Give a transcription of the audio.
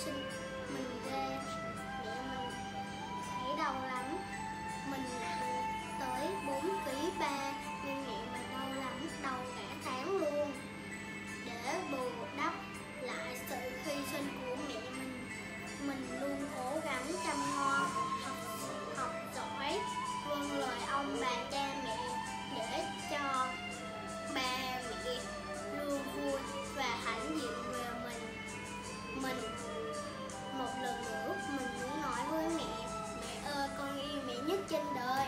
Jackson. trên đời.